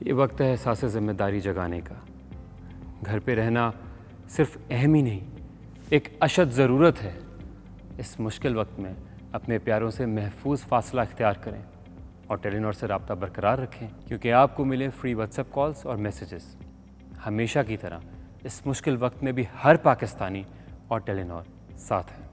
ये वक्त है एहसास ज़िम्मेदारी जगाने का। घर पे रहना सिर्फ़ अहम ही नहीं, एक अशद ज़रूरत है। इस मुश्किल वक्त में अपने प्यारों से महफूज फासला इख्तियार करें और टेलीनॉर से रबता बरकरार रखें, क्योंकि आपको मिले फ्री व्हाट्सएप कॉल्स और मैसेजेस हमेशा की तरह इस मुश्किल वक्त में भी हर पाकिस्तानी और टेलीनॉर साथ हैं।